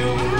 you.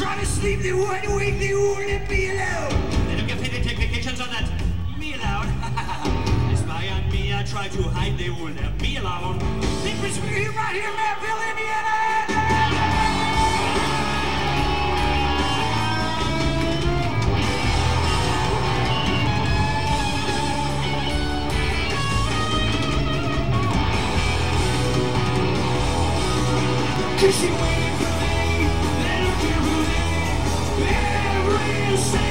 try to sleep, they won't wake, they won't let me alone. They don't get paid to take vacations on that. Me alone. they spy on me, I try to hide, they won't let me alone. They push me right here, Merrillville, Indiana. Cause you waiting Every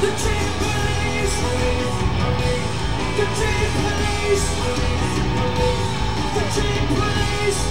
The dream police. The police. The police.